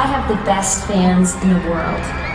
I have the best fans in the world.